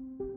you